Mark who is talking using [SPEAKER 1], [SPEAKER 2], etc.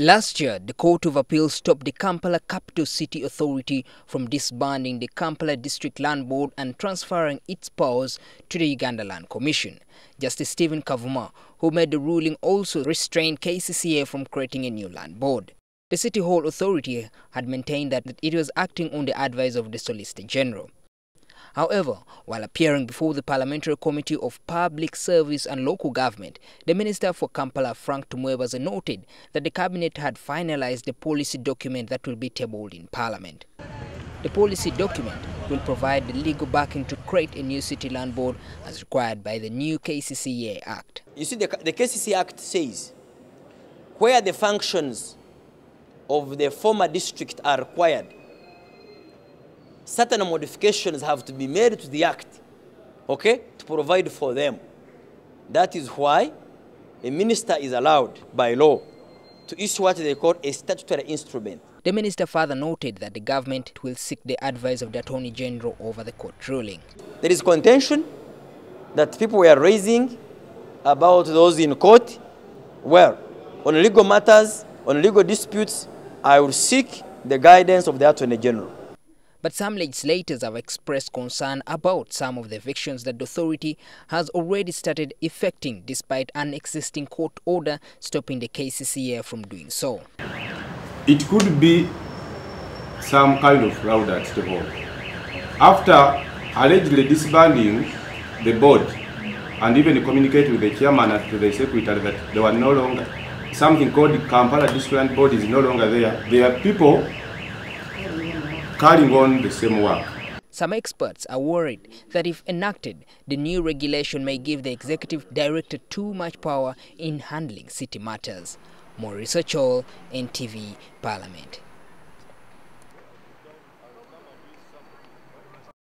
[SPEAKER 1] Last year, the Court of Appeal stopped the Kampala Capital City Authority from disbanding the Kampala District Land Board and transferring its powers to the Uganda Land Commission. Justice Steven Kavuma, who made the ruling, also restrained KCCA from creating a new land board. The City Hall Authority had maintained that it was acting on the advice of the Solicitor General. However, while appearing before the Parliamentary Committee of Public Service and Local Government, the Minister for Kampala, Frank Tumwebaze, noted that the Cabinet had finalized the policy document that will be tabled in Parliament. The policy document will provide the legal backing to create a new city land board as required by the new KCCA Act.
[SPEAKER 2] You see, the, the KCCA Act says where the functions of the former district are required, certain modifications have to be made to the act, okay, to provide for them. That is why a minister is allowed by law to issue what they call a statutory instrument.
[SPEAKER 1] The minister further noted that the government will seek the advice of the Attorney General over the court ruling.
[SPEAKER 2] There is contention that people were raising about those in court. Well, on legal matters, on legal disputes, I will seek the guidance of the Attorney General.
[SPEAKER 1] But some legislators have expressed concern about some of the evictions that the authority has already started effecting despite an existing court order stopping the KCCA from doing so.
[SPEAKER 3] It could be some kind of fraud at the hall. After allegedly disbanding the board and even communicating with the chairman and to the secretary that they were no longer, something called Kampala District Board is no longer there. There are people carrying on the same work.
[SPEAKER 1] Some experts are worried that if enacted, the new regulation may give the executive director too much power in handling city matters. Maurice Ochol, NTV Parliament.